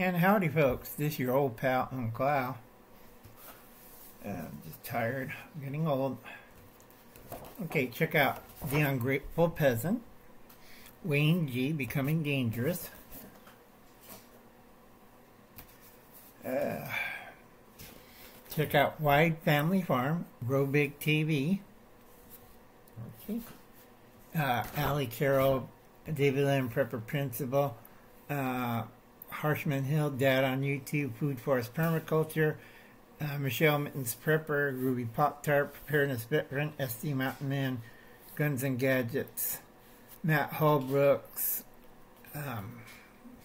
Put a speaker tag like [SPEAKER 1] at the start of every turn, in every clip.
[SPEAKER 1] And howdy, folks. This is your old pal, Uncle Al. Uh, I'm just tired. I'm getting old. Okay, check out The Ungrateful Peasant. Wayne G. Becoming Dangerous. Uh, check out Wide Family Farm. Grow Big TV. Okay. Uh, Ali Carroll, David Lynn Prepper Principal. Uh, Harshman Hill, Dad on YouTube, Food Forest Permaculture, uh, Michelle Mittens Prepper, Ruby Pop Tart, Preparedness Veteran, SD Mountain Man, Guns and Gadgets, Matt Holbrooks, um,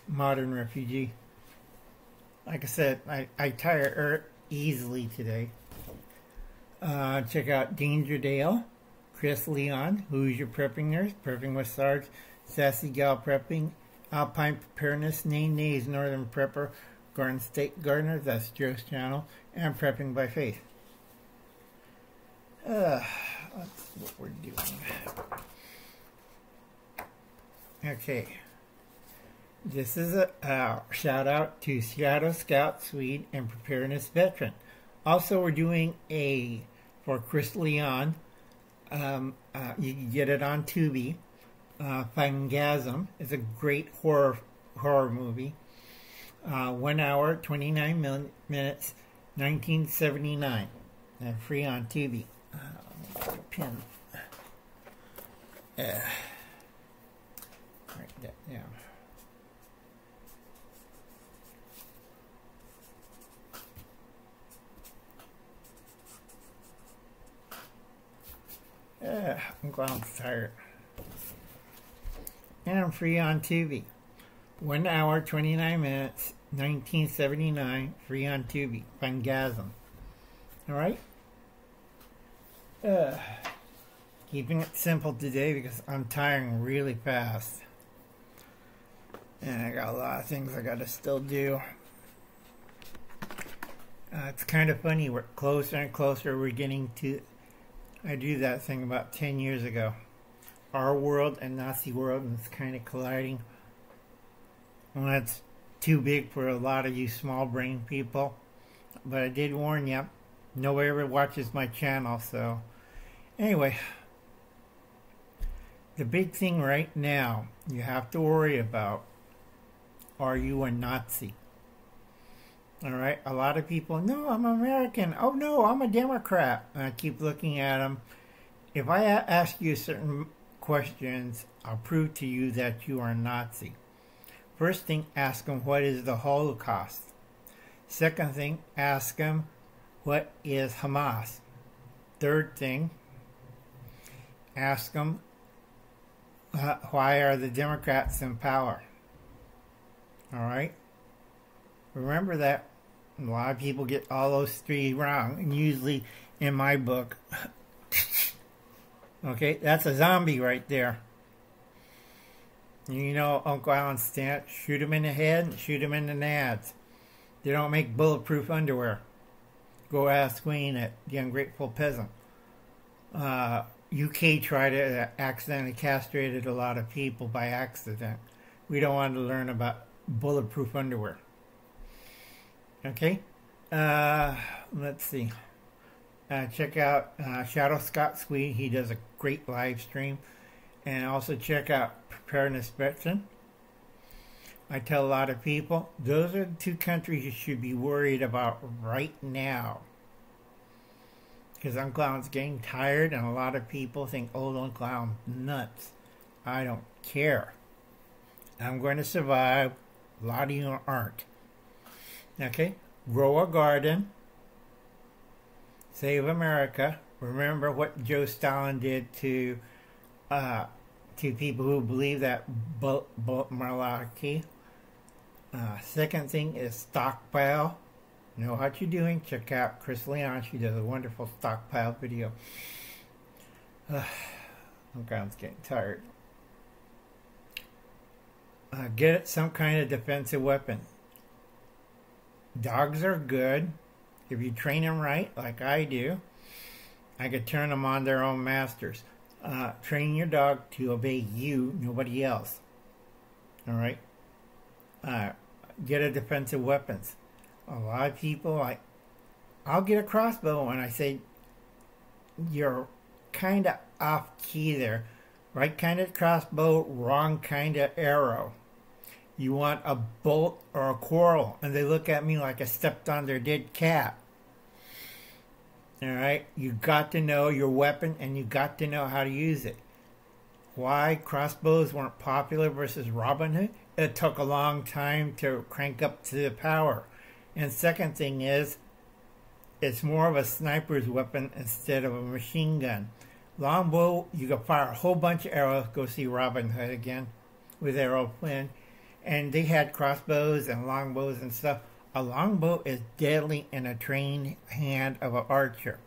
[SPEAKER 1] Modern Refugee. Like I said, I, I tire easily today. Uh, check out Danger Dale, Chris Leon, Who's Your Prepping Nurse, Prepping with Sarge, Sassy Gal Prepping, Alpine Preparedness, Name Nays Northern Prepper, Garden State Gardener, that's Joe's channel, and Prepping by Faith. Uh, that's what we're doing. Okay. This is a uh, shout out to Seattle Scout Swede and Preparedness Veteran. Also, we're doing a for Chris Leon. Um, uh, you can get it on Tubi uh, Phantasm is a great horror horror movie. Uh, one hour, 29 min- minutes, 1979. And free on TV. Uh, pin. Uh, write that down. Uh, I'm glad I'm tired and I'm free on Tubi. One hour, 29 minutes, 1979, free on Tubi. Phantasm. Alright? Uh, keeping it simple today because I'm tiring really fast. And I got a lot of things I gotta still do. Uh, it's kind of funny, we're closer and closer we're getting to. I do that thing about 10 years ago our world and Nazi world, and it's kind of colliding. Well, that's too big for a lot of you small brain people. But I did warn you, nobody ever watches my channel, so anyway. The big thing right now you have to worry about are you a Nazi? Alright, a lot of people, no, I'm American. Oh no, I'm a Democrat. And I keep looking at them. If I ask you a certain questions, I'll prove to you that you are a Nazi. First thing, ask them what is the Holocaust. Second thing, ask them what is Hamas. Third thing, ask them uh, why are the Democrats in power. All right? Remember that a lot of people get all those three wrong, and usually in my book, Okay, that's a zombie right there. You know Uncle Alan Stant, shoot him in the head, shoot him in the nads. They don't make bulletproof underwear. Go ask Wayne at The Ungrateful Peasant. Uh, UK tried to accidentally castrated a lot of people by accident. We don't want to learn about bulletproof underwear. Okay? Uh, let's see. Uh, check out uh, Shadow Scott Swede. He does a great live stream. And also check out Preparedness Veteran. I tell a lot of people, those are the two countries you should be worried about right now. Because Uncle Alan's getting tired, and a lot of people think old oh, Uncle Alan's nuts. I don't care. I'm going to survive. A lot of you aren't. Okay? Grow a garden. Save America. Remember what Joe Stalin did to uh, to people who believe that malarkey. Uh, second thing is stockpile. Know what you're doing? Check out Chris Leon. She does a wonderful stockpile video. Uh, I'm getting tired. Uh, get some kind of defensive weapon. Dogs are good. If you train them right, like I do, I could turn them on their own masters. Uh, train your dog to obey you, nobody else. All right. Uh, get a defensive weapons. A lot of people, like, I'll get a crossbow, and I say, you're kind of off key there. Right kind of crossbow, wrong kind of arrow. You want a bolt or a quarrel, and they look at me like I stepped on their dead cat. All right, you got to know your weapon, and you got to know how to use it. Why crossbows weren't popular versus Robin Hood? It took a long time to crank up to the power. And second thing is, it's more of a sniper's weapon instead of a machine gun. Longbow, you can fire a whole bunch of arrows. Go see Robin Hood again with Errol Flynn. And they had crossbows and longbows and stuff. A longbow is deadly in a trained hand of an archer.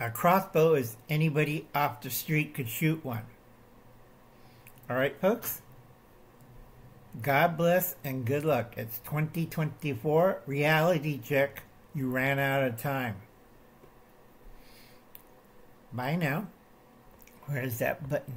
[SPEAKER 1] A crossbow is anybody off the street could shoot one. All right, folks? God bless and good luck. It's 2024. Reality check. You ran out of time. Bye now. Where's that button?